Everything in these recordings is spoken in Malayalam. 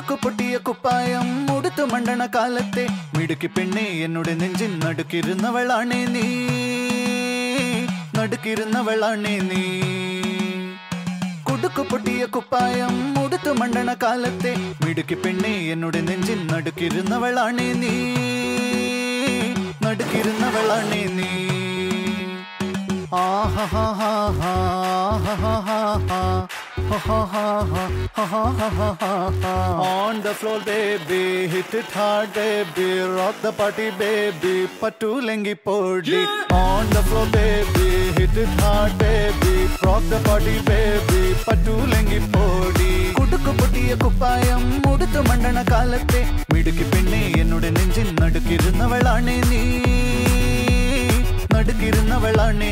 പൊട്ടിയ കുപ്പായം ഉടുത്തു മണ്ടണ കാലത്തെ. മിടുക്കി പെണ്ണെ എന്നുടെ നെഞ്ചിൻ നടുക്കിരുന്നവളാണേ നീ. നടുക്കിരുന്നവളാണേ നീ. കുടുക്കു പൊട്ടിയ കുപ്പായം ഉടുത്തു മണ്ടണ കാലത്തെ. മിടുക്കി പെണ്ണെ എന്നുടെ നെഞ്ചിൻ നടുക്കിരുന്നവളാണേ നീ. നടുക്കിരുന്നവളാണേ നീ. On the floor, baby, hit it hard, baby, rock the party, baby, patu lengi podi. On the floor, baby, hit it hard, baby, rock the party, baby, patu lengi podi. குடுக்கு பொட்டிய குப்பாயம் முடுத்து மண்டன காலத்தே மிடுக்கு பெண்ணே என்னுடைய நெஞ்சின் நடுக்கிருந்தவளானே நீ நடுக்கிருந்தவளானே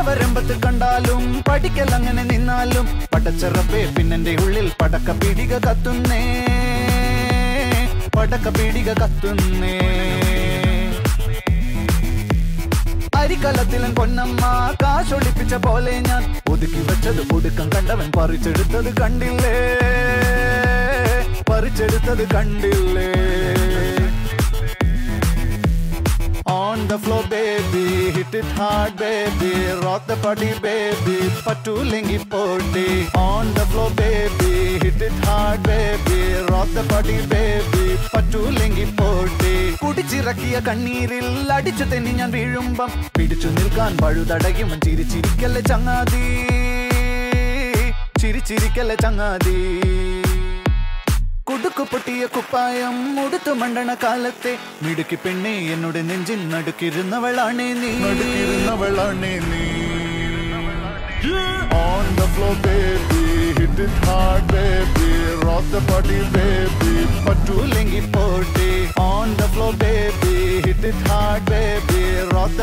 നടവരമ്പത്ത് കണ്ടാലും പഠിക്കൽ അങ്ങനെ നിന്നാലും പടച്ചറപ്പേ പിന്നെന്റെ ഉള്ളിൽ പടക്ക പിടിക കത്തുന്നേ. പടക്ക പിടിക കത്തുന്നേ. അരിക്കലത്തിലും പൊന്നമ്മ കാശൊളിപ്പിച്ച പോലെ ഞാൻ ഒതുക്കി വെച്ചത് ഒടുക്കം കണ്ടവൻ പറിച്ചെടുത്തത് കണ്ടില്ലേ? പറിച്ചെടുത്തത് കണ്ടില്ലേ? On the flow baby, hit it hard, baby, rock the party, baby, പറ്റൂലെങ്കി പൊടി. On the floor, baby, hit it hard, baby, rock the party, baby, പറ്റൂലെങ്കി പൊടി. കുടിച്ചിറക്കിയ കണ്ണീരിൽ അടിച്ചു തെന്നി ഞാൻ വീഴുമ്പം പിടിച്ചു നിൽക്കാൻ പഴുതടയും ചിരിച്ചിരിക്കല്ലേ ചങ്ങാതി ചിരിച്ചിരിക്കല്ലേ ചങ്ങാതി കുടുക്കു പൊട്ടിയ കുപ്പായം ഉടുത്തു മണ്ടണ കാലത്തെ മിടുക്കി പെണ്ണെ എന്നോട് നെഞ്ചിൻ നടുക്കിരുന്നവളാണേ നീ നടുക്കിരുന്നവളാണേ നീ On the floor, baby, hit it hard, baby, rock the party, baby, പറ്റൂലെങ്കി പൊടി.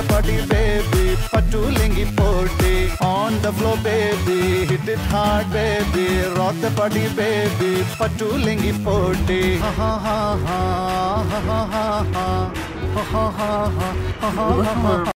body, baby. Patulingi forty on the floor, baby. Hit it hard, baby. Rock the body, baby. Patulingi forty. Ha ha ha ha ha ha ha ha ha ha ha ha ha.